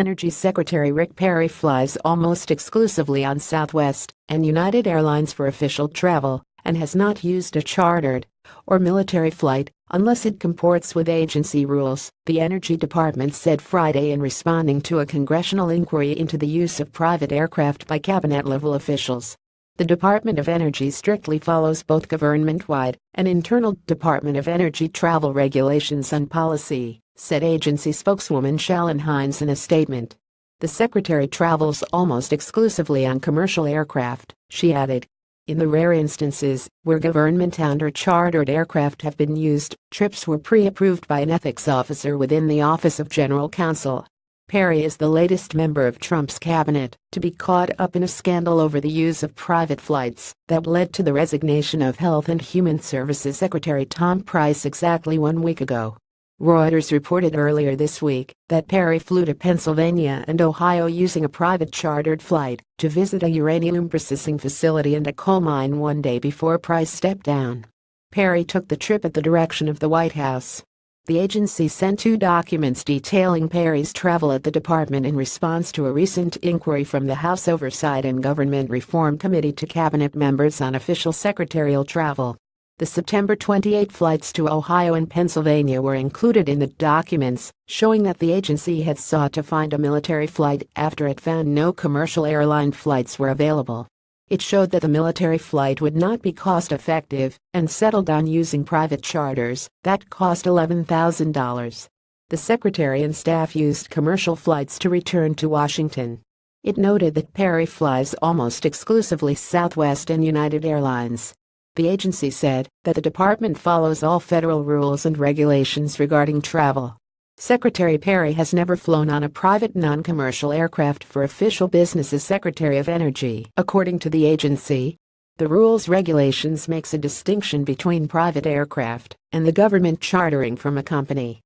Energy Secretary Rick Perry flies almost exclusively on Southwest and United Airlines for official travel and has not used a chartered or military flight unless it comports with agency rules, the Energy Department said Friday in responding to a congressional inquiry into the use of private aircraft by cabinet-level officials. The Department of Energy strictly follows both government-wide and internal Department of Energy travel regulations and policy, said agency spokeswoman Shaylyn Hynes in a statement. The secretary travels almost exclusively on commercial aircraft, she added. In the rare instances where government-owned or chartered aircraft have been used, trips were pre-approved by an ethics officer within the Office of General Counsel. Perry is the latest member of Trump's cabinet to be caught up in a scandal over the use of private flights that led to the resignation of Health and Human Services Secretary Tom Price exactly one week ago. Reuters reported earlier this week that Perry flew to Pennsylvania and Ohio using a private chartered flight to visit a uranium processing facility and a coal mine one day before Price stepped down. Perry took the trip at the direction of the White House the agency sent two documents detailing Perry's travel at the department in response to a recent inquiry from the House Oversight and Government Reform Committee to cabinet members on official secretarial travel. The September 28 flights to Ohio and Pennsylvania were included in the documents, showing that the agency had sought to find a military flight after it found no commercial airline flights were available. It showed that the military flight would not be cost-effective and settled on using private charters that cost $11,000. The secretary and staff used commercial flights to return to Washington. It noted that Perry flies almost exclusively Southwest and United Airlines. The agency said that the department follows all federal rules and regulations regarding travel. Secretary Perry has never flown on a private non-commercial aircraft for official business as Secretary of Energy, according to the agency. The rules regulations makes a distinction between private aircraft and the government chartering from a company.